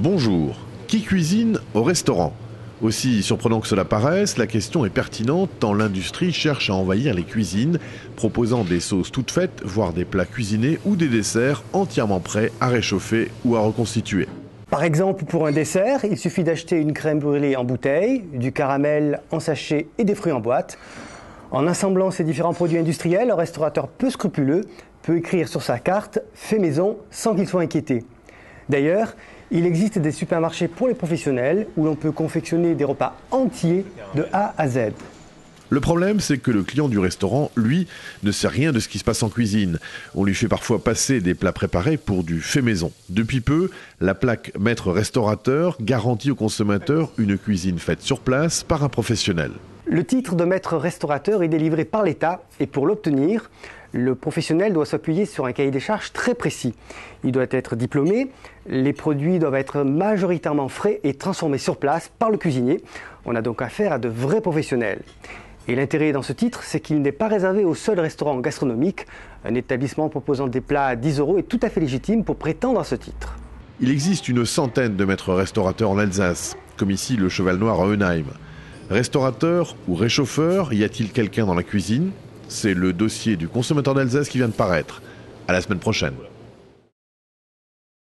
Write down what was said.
Bonjour. Qui cuisine au restaurant? Aussi surprenant que cela paraisse, la question est pertinente tant l'industrie cherche à envahir les cuisines, proposant des sauces toutes faites, voire des plats cuisinés ou des desserts entièrement prêts à réchauffer ou à reconstituer. Par exemple, pour un dessert, il suffit d'acheter une crème brûlée en bouteille, du caramel en sachet et des fruits en boîte. En assemblant ces différents produits industriels, un restaurateur peu scrupuleux peut écrire sur sa carte fait maison sans qu'il soit inquiété. D'ailleurs, il existe des supermarchés pour les professionnels où l'on peut confectionner des repas entiers de A à Z. Le problème, c'est que le client du restaurant, lui, ne sait rien de ce qui se passe en cuisine. On lui fait parfois passer des plats préparés pour du fait maison. Depuis peu, la plaque maître restaurateur garantit au consommateur une cuisine faite sur place par un professionnel. Le titre de maître restaurateur est délivré par l'État et pour l'obtenir, le professionnel doit s'appuyer sur un cahier des charges très précis. Il doit être diplômé, les produits doivent être majoritairement frais et transformés sur place par le cuisinier. On a donc affaire à de vrais professionnels. Et l'intérêt dans ce titre, c'est qu'il n'est pas réservé aux seuls restaurants gastronomiques. Un établissement proposant des plats à 10 euros est tout à fait légitime pour prétendre à ce titre. Il existe une centaine de maîtres restaurateurs en Alsace, comme ici le Cheval Noir à Eunheim. Restaurateur ou réchauffeur, y a-t-il quelqu'un dans la cuisine? C'est le dossier du consommateur d'Alsace qui vient de paraître. À la semaine prochaine.